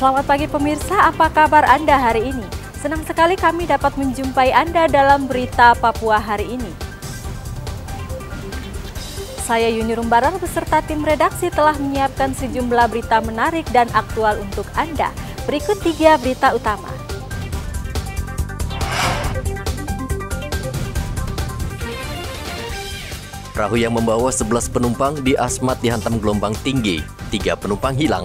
Selamat pagi pemirsa, apa kabar Anda hari ini? Senang sekali kami dapat menjumpai Anda dalam berita Papua hari ini. Saya Yuni Rumbaran beserta tim redaksi telah menyiapkan sejumlah berita menarik dan aktual untuk Anda. Berikut tiga berita utama. Perahu yang membawa 11 penumpang di Asmat dihantam gelombang tinggi. Tiga penumpang hilang.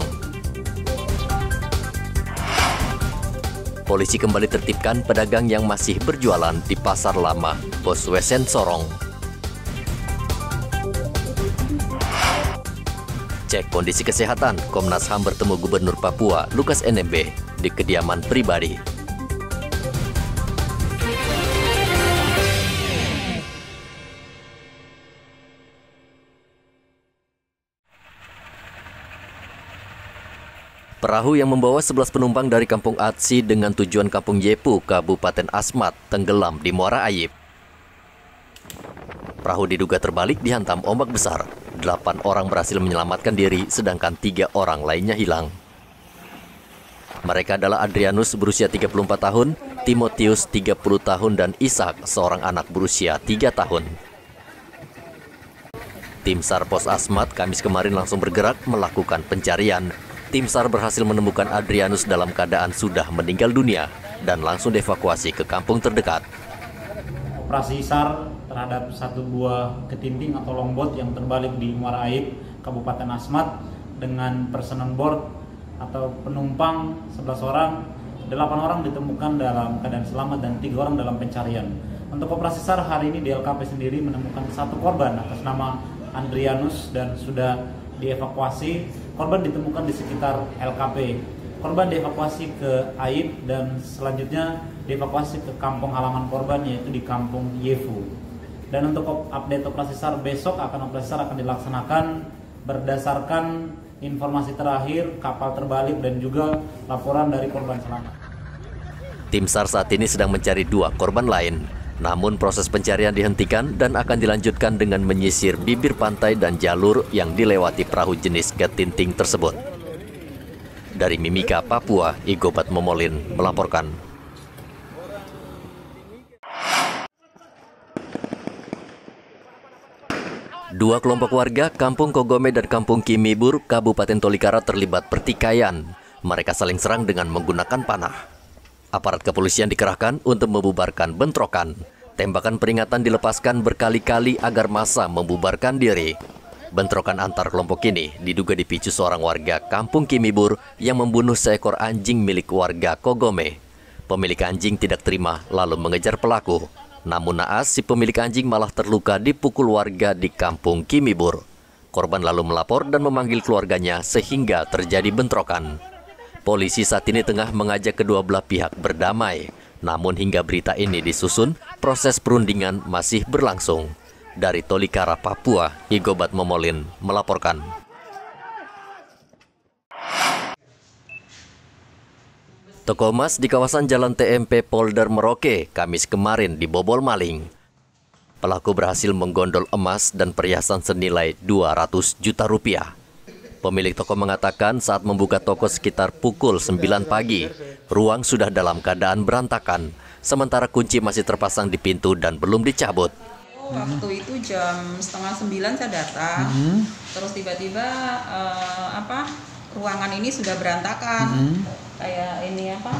Polisi kembali tertibkan pedagang yang masih berjualan di Pasar Lama, Pos Wesen Sorong. Cek kondisi kesehatan, Komnas HAM bertemu Gubernur Papua, Lukas NMB, di kediaman pribadi. Perahu yang membawa 11 penumpang dari Kampung Atsi dengan tujuan Kampung Yepu, Kabupaten Asmat, tenggelam di Muara Ayib. Perahu diduga terbalik dihantam ombak besar. Delapan orang berhasil menyelamatkan diri, sedangkan tiga orang lainnya hilang. Mereka adalah Adrianus berusia 34 tahun, Timotius 30 tahun, dan Ishak, seorang anak berusia 3 tahun. Tim SAR Pos Asmat Kamis kemarin langsung bergerak melakukan pencarian. Tim SAR berhasil menemukan Adrianus dalam keadaan sudah meninggal dunia dan langsung dievakuasi ke kampung terdekat. Operasi SAR terhadap satu buah ketinting atau longboat yang terbalik di Muara Aib, Kabupaten Asmat dengan personal board atau penumpang 11 orang, 8 orang ditemukan dalam keadaan selamat dan tiga orang dalam pencarian. Untuk operasi SAR hari ini di LKP sendiri menemukan satu korban atas nama Andrianus dan sudah dievakuasi. Korban ditemukan di sekitar LKP. Korban dievakuasi ke Aib dan selanjutnya dievakuasi ke kampung halaman korban yaitu di kampung Yefu. Dan untuk update operasi SAR besok akan operasi SAR akan dilaksanakan berdasarkan informasi terakhir kapal terbalik dan juga laporan dari korban selamat. Tim SAR saat ini sedang mencari dua korban lain. Namun proses pencarian dihentikan dan akan dilanjutkan dengan menyisir bibir pantai dan jalur yang dilewati perahu jenis ketinting tersebut. Dari Mimika, Papua, Igobat Momolin melaporkan. Dua kelompok warga Kampung Kogome dan Kampung Kimibur, Kabupaten Tolikara terlibat pertikaian. Mereka saling serang dengan menggunakan panah. Aparat kepolisian dikerahkan untuk membubarkan bentrokan. Tembakan peringatan dilepaskan berkali-kali agar masa membubarkan diri. Bentrokan antar kelompok ini diduga dipicu seorang warga Kampung Kimibur yang membunuh seekor anjing milik warga Kogome. Pemilik anjing tidak terima lalu mengejar pelaku. Namun naas si pemilik anjing malah terluka dipukul warga di Kampung Kimibur. Korban lalu melapor dan memanggil keluarganya sehingga terjadi bentrokan. Polisi saat ini tengah mengajak kedua belah pihak berdamai. Namun hingga berita ini disusun, proses perundingan masih berlangsung. Dari Tolikara, Papua, Igobat Momolin melaporkan. Toko emas di kawasan Jalan TMP Polder Merauke, Kamis kemarin dibobol maling. Pelaku berhasil menggondol emas dan perhiasan senilai 200 juta rupiah. Pemilik toko mengatakan saat membuka toko sekitar pukul 9 pagi, ruang sudah dalam keadaan berantakan, sementara kunci masih terpasang di pintu dan belum dicabut. Waktu itu jam setengah sembilan saya datang, Hmm. terus tiba-tiba eh, apa ruangan ini sudah berantakan, Hmm. kayak ini apa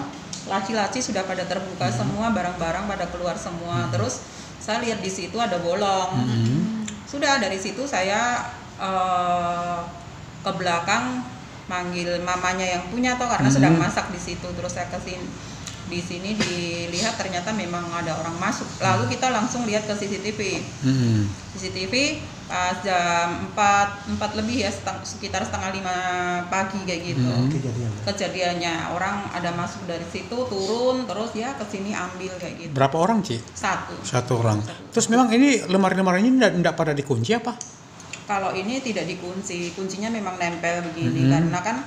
laci-laci sudah pada terbuka Hmm. semua, barang-barang pada keluar semua. Terus saya lihat di situ ada bolong. Hmm. Sudah dari situ saya eh, ke belakang manggil mamanya yang punya toh karena Hmm. sedang masak di situ. Terus saya ke sini di sini dilihat ternyata memang ada orang masuk. Lalu kita langsung lihat ke CCTV. Hmm. CCTV pas jam 4, 4 lebih ya seteng- sekitar setengah lima pagi kayak gitu Hmm. kejadiannya orang ada masuk dari situ turun terus ya ke sini ambil kayak gitu Berapa orang, Ci? satu Satu orang. Terus memang ini lemari-lemari ini tidak pada dikunci apa? Kalau ini tidak dikunci kuncinya memang nempel begini Mhm. karena kan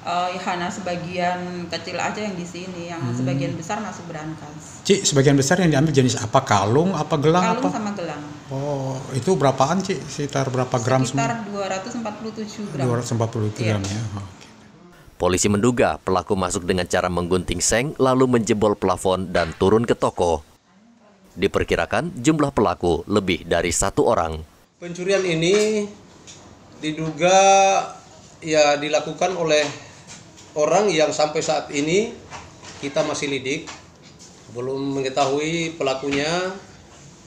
eh, hanya sebagian kecil aja yang di sini yang Hmm. sebagian besar masuk berangkas Ci, sebagian besar yang diambil jenis apa? Kalung, apa gelang, kalung apa? sama gelang Oh, itu berapaan, Ci? Sekitar berapa gram semua? sekitar 247 gram 240 Iya. gram ya. Oke. Polisi menduga pelaku masuk dengan cara menggunting seng lalu menjebol plafon dan turun ke toko. Diperkirakan jumlah pelaku lebih dari satu orang. Pencurian ini diduga ya dilakukan oleh orang yang sampai saat ini kita masih lidik, belum mengetahui pelakunya.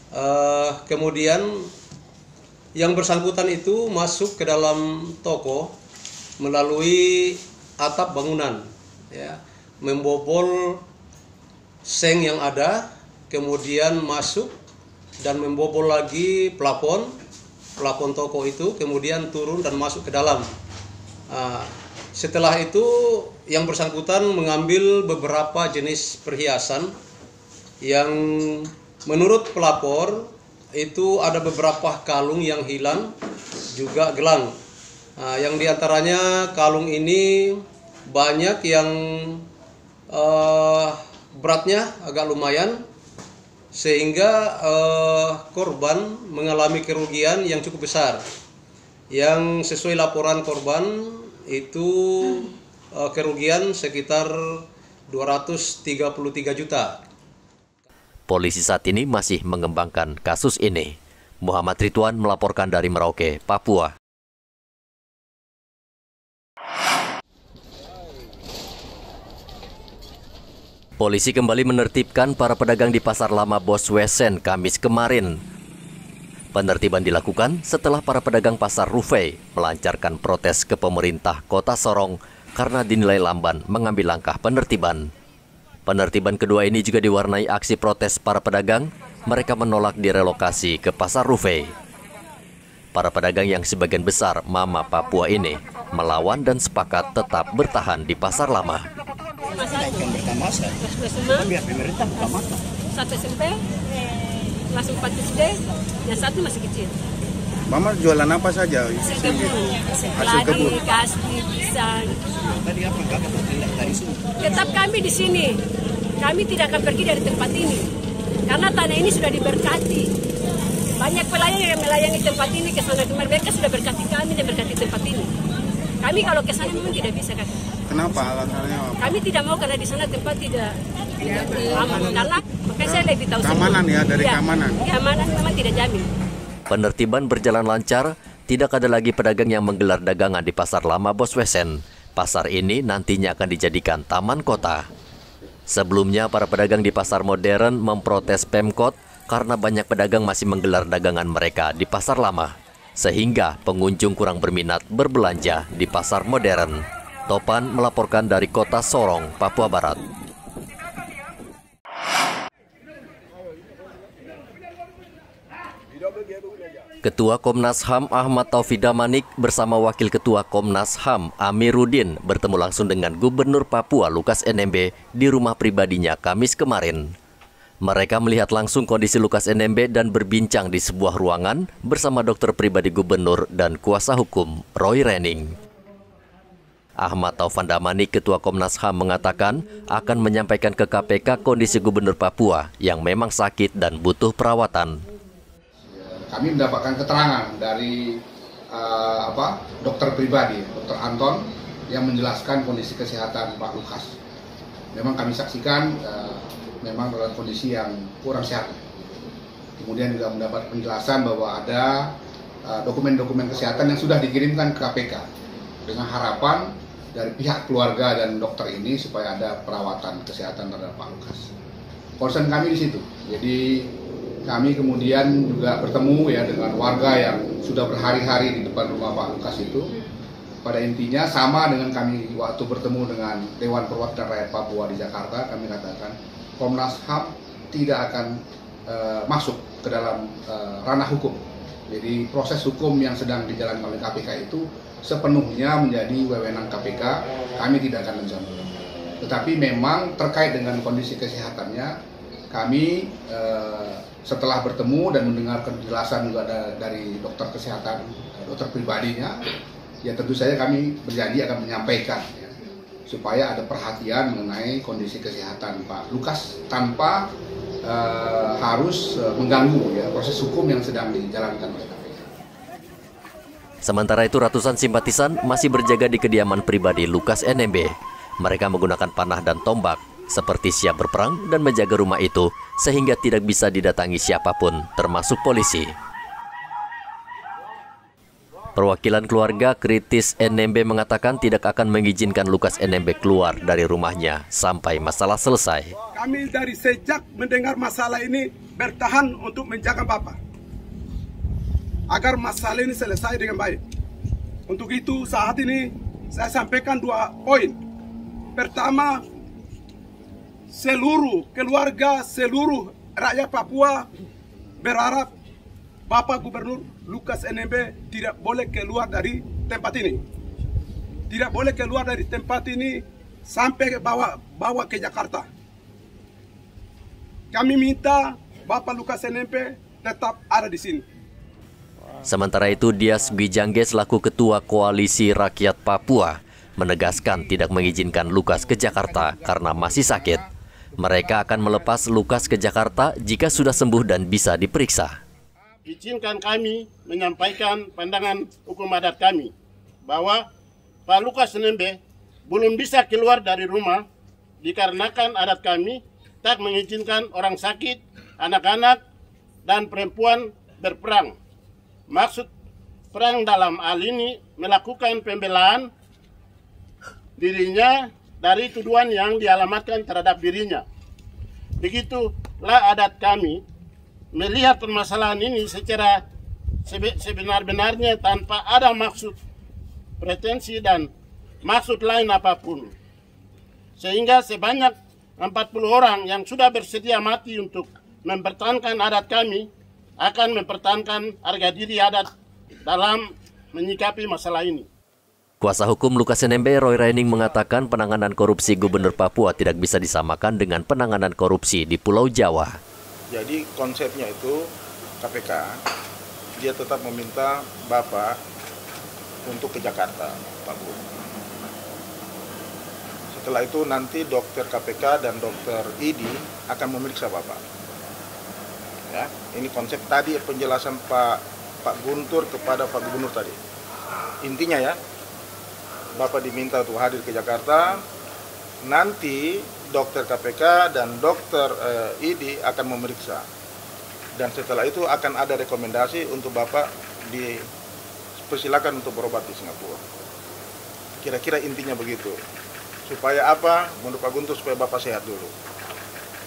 Uh, kemudian yang bersangkutan itu masuk ke dalam toko melalui atap bangunan ya membobol seng yang ada kemudian masuk dan membobol lagi plafon plafon toko itu kemudian turun dan masuk ke dalam. Nah, setelah itu yang bersangkutan mengambil beberapa jenis perhiasan yang menurut pelapor itu ada beberapa kalung yang hilang juga gelang. Nah, yang di antaranya kalung ini banyak yang uh, beratnya agak lumayan sehingga uh, korban mengalami kerugian yang cukup besar. Yang sesuai laporan korban itu uh, kerugian sekitar 233 juta. Polisi saat ini masih mengembangkan kasus ini. Muhammad Ridwan melaporkan dari Merauke, Papua. Polisi kembali menertibkan para pedagang di Pasar Lama Boswesen Kamis kemarin. Penertiban dilakukan setelah para pedagang Pasar Rufei melancarkan protes ke pemerintah Kota Sorong karena dinilai lamban mengambil langkah penertiban. Penertiban kedua ini juga diwarnai aksi protes para pedagang. Mereka menolak direlokasi ke Pasar Rufei. Para pedagang yang sebagian besar Mama Papua ini melawan dan sepakat tetap bertahan di Pasar Lama pertama saya biar pemerintah buka mata satu SMP langsung 4 SD yang satu masih kecil Mama jualan apa saja? Hasil kebun, hasil kebun, kasih, pisang. Tadi apa kakak bertindak dari sini? Tetap kami di sini. Kami tidak akan pergi dari tempat ini. Karena tanah ini sudah diberkati. Banyak pelayan yang melayangi tempat ini ke sana kemari. Mereka sudah berkati kami dan berkati tempat ini. Kami kalau ke sana memang tidak bisa kakak. Kenapa alasannya? Apa? Kami tidak mau karena di sana tempat tidak tidak aman. Karena makanya saya lebih tahu. Keamanan ya dari ya, keamanan. Keamanan memang tidak jamin. Penertiban berjalan lancar, tidak ada lagi pedagang yang menggelar dagangan di Pasar Lama Boswesen. Pasar ini nantinya akan dijadikan taman kota. Sebelumnya, para pedagang di pasar modern memprotes Pemkot karena banyak pedagang masih menggelar dagangan mereka di pasar lama, sehingga pengunjung kurang berminat berbelanja di pasar modern. Topan melaporkan dari kota Sorong, Papua Barat. Ketua Komnas HAM Ahmad Taufida Manik bersama Wakil Ketua Komnas HAM Amiruddin bertemu langsung dengan Gubernur Papua Lukas NMB di rumah pribadinya Kamis kemarin. Mereka melihat langsung kondisi Lukas NMB dan berbincang di sebuah ruangan bersama dokter pribadi gubernur dan kuasa hukum Roy Renning. Ahmad Taufan Damani, Ketua Komnas HAM mengatakan akan menyampaikan ke KPK kondisi Gubernur Papua yang memang sakit dan butuh perawatan kami mendapatkan keterangan dari uh, apa dokter pribadi, dokter Anton yang menjelaskan kondisi kesehatan Pak Lukas. Memang kami saksikan uh, memang dalam kondisi yang kurang sehat. Kemudian juga mendapat penjelasan bahwa ada eh, dokumen-dokumen uh, kesehatan yang sudah dikirimkan ke KPK dengan harapan dari pihak keluarga dan dokter ini supaya ada perawatan kesehatan terhadap Pak Lukas. Concern kami di situ. Jadi kami kemudian juga bertemu ya dengan warga yang sudah berhari-hari di depan rumah Pak Lukas itu. Pada intinya sama dengan kami waktu bertemu dengan Dewan Perwakilan Rakyat Papua di Jakarta, kami katakan Komnas HAM tidak akan uh, masuk ke dalam uh, ranah hukum. Jadi proses hukum yang sedang dijalankan oleh KPK itu sepenuhnya menjadi wewenang KPK, kami tidak akan mencampur. Tetapi memang terkait dengan kondisi kesehatannya, kami uh, setelah bertemu dan mendengar penjelasan juga dari dokter kesehatan, dokter pribadinya, ya tentu saja kami berjanji akan menyampaikan ya, supaya ada perhatian mengenai kondisi kesehatan Pak Lukas tanpa uh, harus uh, mengganggu ya proses hukum yang sedang dijalankan oleh KPK. Sementara itu ratusan simpatisan masih berjaga di kediaman pribadi Lukas NMB. Mereka menggunakan panah dan tombak seperti siap berperang dan menjaga rumah itu sehingga tidak bisa didatangi siapa pun termasuk polisi. Perwakilan keluarga kritis NMB mengatakan tidak akan mengizinkan Lukas NMB keluar dari rumahnya sampai masalah selesai. Kami dari sejak mendengar masalah ini bertahan untuk menjaga Bapak. Agar masalah ini selesai dengan baik. Untuk itu saat ini saya sampaikan dua poin. Pertama, seluruh keluarga, seluruh rakyat Papua berharap Bapak Gubernur Lukas NMB tidak boleh keluar dari tempat ini. Tidak boleh keluar dari tempat ini sampai bawa bawa ke Jakarta. Kami minta Bapak Lukas NMB tetap ada di sini. Sementara itu, Dias Bijangge selaku Ketua Koalisi Rakyat Papua menegaskan tidak mengizinkan Lukas ke Jakarta karena masih sakit. Mereka akan melepas Lukas ke Jakarta jika sudah sembuh dan bisa diperiksa izinkan kami menyampaikan pandangan hukum adat kami bahwa Pak Lukas Nembe belum bisa keluar dari rumah dikarenakan adat kami tak mengizinkan orang sakit, anak-anak, dan perempuan berperang. Maksud perang dalam hal ini melakukan pembelaan dirinya dari tuduhan yang dialamatkan terhadap dirinya. Begitulah adat kami melihat permasalahan ini secara sebenar-benarnya tanpa ada maksud pretensi dan maksud lain apa pun. Sehingga sebanyak 40 orang yang sudah bersedia mati untuk mempertahankan adat kami akan mempertahankan harga diri adat dalam menyikapi masalah ini. Kuasa hukum Lukas NMB Roy Reining mengatakan penanganan korupsi Gubernur Papua tidak bisa disamakan dengan penanganan korupsi di Pulau Jawa. Jadi konsepnya itu KPK dia tetap meminta Bapak untuk ke Jakarta, Pak Bu. Setelah itu nanti dokter KPK dan dokter ID akan memeriksa Bapak. Ya, ini konsep tadi penjelasan Pak Pak Guntur kepada Pak Gubernur tadi. Intinya ya, Bapak diminta untuk hadir ke Jakarta, nanti dokter KPK dan dokter eh, ID akan memeriksa. Dan setelah itu akan ada rekomendasi untuk Bapak dipersilakan untuk berobat di Singapura. Kira-kira intinya begitu. Supaya apa? Menurut Pak Guntur supaya Bapak sehat dulu.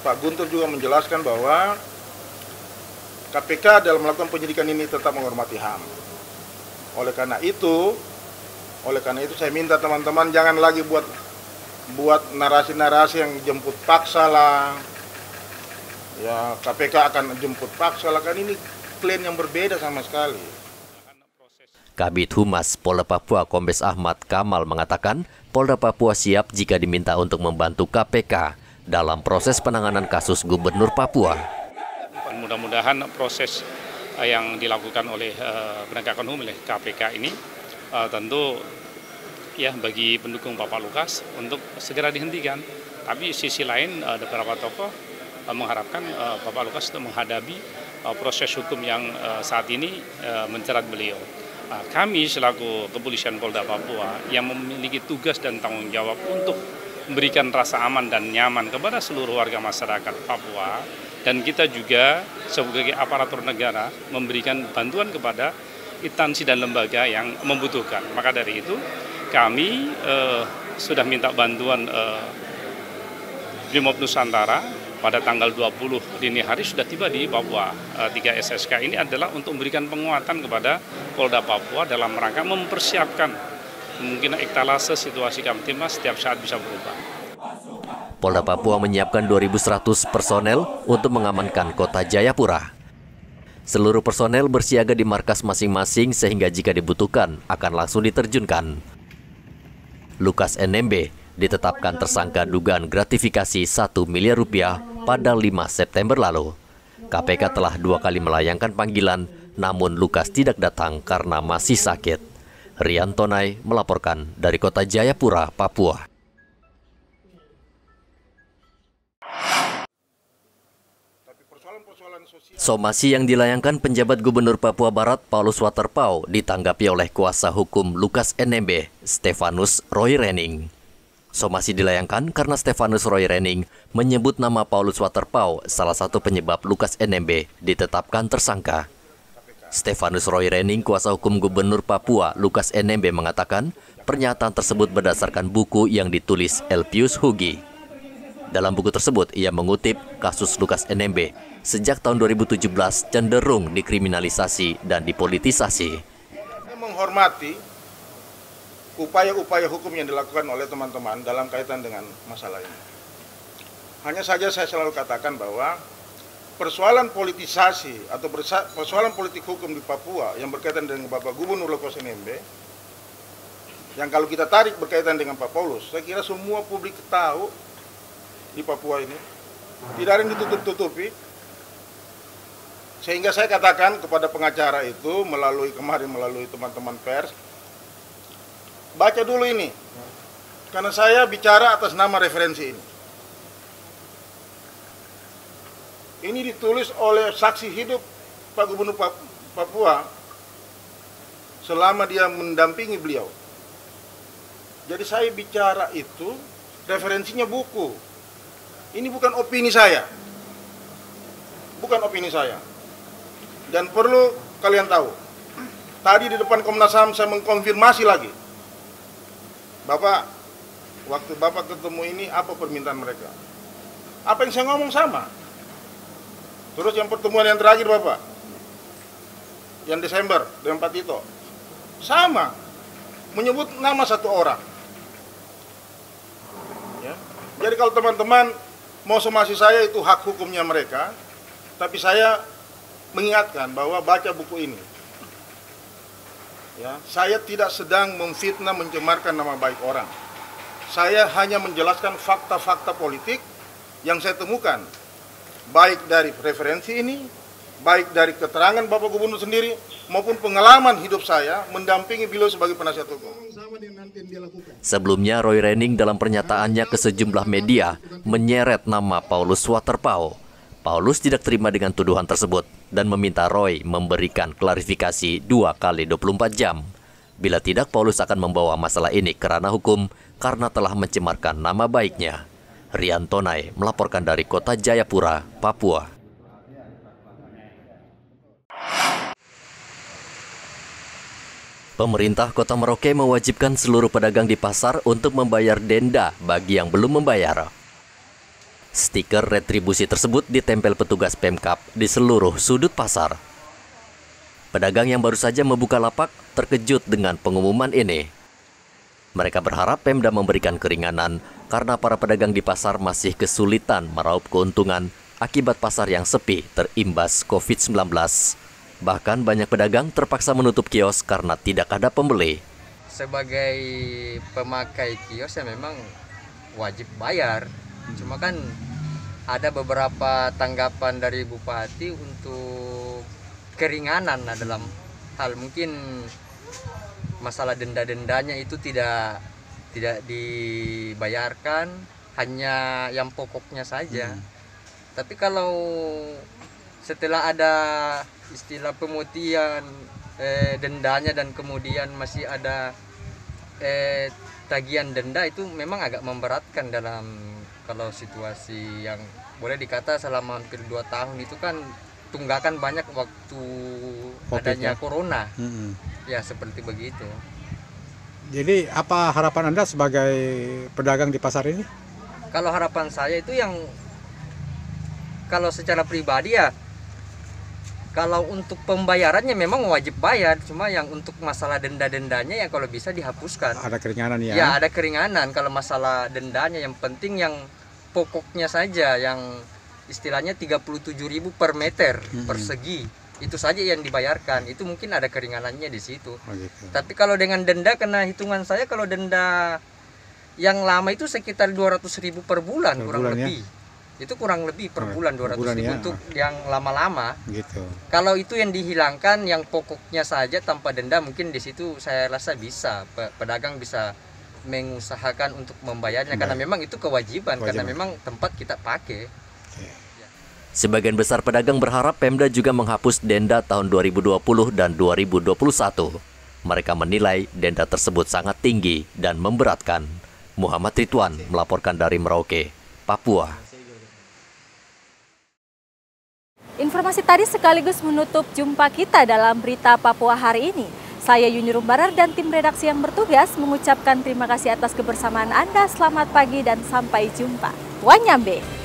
Pak Guntur juga menjelaskan bahwa KPK dalam melakukan penyidikan ini tetap menghormati HAM. Oleh karena itu, oleh karena itu saya minta teman-teman jangan lagi buat buat narasi-narasi yang jemput paksa lah ya KPK akan jemput paksa lah kan ini klaim yang berbeda sama sekali Kabit Humas Polda Papua Kombes Ahmad Kamal mengatakan Polda Papua siap jika diminta untuk membantu KPK dalam proses penanganan kasus Gubernur Papua. Mudah-mudahan proses eh, yang dilakukan oleh uh, penegakan hukum oleh KPK ini uh, tentu ya bagi pendukung Bapak Lukas untuk segera dihentikan. Tapi sisi lain ada beberapa tokoh eh, mengharapkan eh, Bapak Lukas untuk menghadapi eh, proses hukum yang saat ini mencerat beliau. Nah, kami selaku kepolisian Polda Papua yang memiliki tugas dan tanggung jawab untuk memberikan rasa aman dan nyaman kepada seluruh warga masyarakat Papua dan kita juga sebagai aparatur negara memberikan bantuan kepada instansi dan lembaga yang membutuhkan. Maka dari itu kami uh, sudah minta bantuan uh, Brimob Nusantara pada tanggal 20 dini hari sudah tiba di Papua. Uh, tiga SSK ini adalah untuk memberikan penguatan kepada Polda Papua dalam rangka mempersiapkan mungkin ektalase situasi Kamtimas setiap saat bisa berubah. Polda Papua menyiapkan 2.100 personel untuk mengamankan kota Jayapura. Seluruh personel bersiaga di markas masing-masing sehingga jika dibutuhkan akan langsung diterjunkan. Lukas NMB ditetapkan tersangka dugaan gratifikasi 1 miliar rupiah pada 5 September lalu. KPK telah dua kali melayangkan panggilan, namun Lukas tidak datang karena masih sakit. Rian Tonai melaporkan dari kota Jayapura, Papua. Somasi yang dilayangkan penjabat Gubernur Papua Barat Paulus Waterpau ditanggapi oleh kuasa hukum Lukas NMB, Stefanus Roy Rening. Somasi dilayangkan karena Stefanus Roy Rening menyebut nama Paulus Waterpau, salah satu penyebab Lukas NMB, ditetapkan tersangka. Stefanus Roy Rening, kuasa hukum Gubernur Papua Lukas NMB mengatakan pernyataan tersebut berdasarkan buku yang ditulis Elpius Hugi. Dalam buku tersebut, ia mengutip kasus Lukas NMB sejak tahun 2017 cenderung dikriminalisasi dan dipolitisasi. Saya menghormati upaya-upaya hukum yang dilakukan oleh teman-teman dalam kaitan dengan masalah ini. Hanya saja saya selalu katakan bahwa persoalan politisasi atau persoalan politik hukum di Papua yang berkaitan dengan Bapak Gubernur Lukas NMB yang kalau kita tarik berkaitan dengan Pak Paulus, saya kira semua publik tahu di Papua ini. Tidak ada yang ditutup-tutupi. Sehingga saya katakan kepada pengacara itu melalui kemarin melalui teman-teman pers baca dulu ini. Karena saya bicara atas nama referensi ini. Ini ditulis oleh saksi hidup Pak Gubernur Papua selama dia mendampingi beliau. Jadi saya bicara itu referensinya buku ini bukan opini saya bukan opini saya dan perlu kalian tahu tadi di depan Komnas HAM saya mengkonfirmasi lagi Bapak, waktu Bapak ketemu ini apa permintaan mereka? Apa yang saya ngomong sama. Terus yang pertemuan yang terakhir Bapak, yang Desember dengan Pak Tito, sama, menyebut nama satu orang. Ya. Jadi kalau teman-teman mau somasi saya itu hak hukumnya mereka, tapi saya mengingatkan bahwa baca buku ini ya saya tidak sedang memfitnah mencemarkan nama baik orang. Saya hanya menjelaskan fakta-fakta politik yang saya temukan. Baik dari referensi ini baik dari keterangan Bapak Gubernur sendiri maupun pengalaman hidup saya mendampingi beliau sebagai penasihat hukum. Sebelumnya Roy Rening dalam pernyataannya ke sejumlah media menyeret nama Paulus Waterpau. Paulus tidak terima dengan tuduhan tersebut dan meminta Roy memberikan klarifikasi dua kali 24 jam. Bila tidak, Paulus akan membawa masalah ini ke ranah hukum karena telah mencemarkan nama baiknya. Rian Tonai melaporkan dari kota Jayapura, Papua. Pemerintah Kota Merauke mewajibkan seluruh pedagang di pasar untuk membayar denda bagi yang belum membayar. Stiker retribusi tersebut ditempel petugas Pemkap di seluruh sudut pasar. Pedagang yang baru saja membuka lapak terkejut dengan pengumuman ini. Mereka berharap Pemda memberikan keringanan karena para pedagang di pasar masih kesulitan meraup keuntungan akibat pasar yang sepi terimbas COVID-19. Bahkan banyak pedagang terpaksa menutup kios karena tidak ada pembeli. Sebagai pemakai kios ya memang wajib bayar. Cuma kan ada beberapa tanggapan dari bupati untuk keringanan nah, dalam hal mungkin masalah denda-dendanya itu tidak tidak dibayarkan hanya yang pokoknya saja. Hmm. Tapi kalau setelah ada istilah pemutihan eh, dendanya dan kemudian masih ada eh, tagihan denda itu memang agak memberatkan dalam kalau situasi yang boleh dikata selama hampir dua tahun itu kan tunggakan banyak waktu COVID adanya ya? corona hmm. ya seperti begitu jadi apa harapan anda sebagai pedagang di pasar ini kalau harapan saya itu yang kalau secara pribadi ya kalau untuk pembayarannya memang wajib bayar cuma yang untuk masalah denda-dendanya yang kalau bisa dihapuskan ada keringanan ya ya ada keringanan kalau masalah dendanya yang penting yang pokoknya saja yang istilahnya 37.000 per meter hmm. persegi itu saja yang dibayarkan itu mungkin ada keringanannya di situ oh, gitu. tapi kalau dengan denda kena hitungan saya kalau denda yang lama itu sekitar 200.000 per bulan per kurang bulan, ya? lebih ya? Itu kurang lebih per bulan 200 bulan ribu ya. untuk yang lama-lama gitu kalau itu yang dihilangkan yang pokoknya saja tanpa denda mungkin di situ saya rasa bisa pedagang bisa mengusahakan untuk membayarnya Baik. karena memang itu kewajiban, kewajiban karena memang tempat kita pakai Sebagian besar pedagang berharap Pemda juga menghapus denda tahun 2020 dan 2021. Mereka menilai denda tersebut sangat tinggi dan memberatkan. Muhammad Ridwan melaporkan dari Merauke, Papua. Informasi tadi sekaligus menutup jumpa kita dalam berita Papua hari ini. Saya Yuni Rumbarar dan tim redaksi yang bertugas mengucapkan terima kasih atas kebersamaan Anda. Selamat pagi dan sampai jumpa. Wanyambe.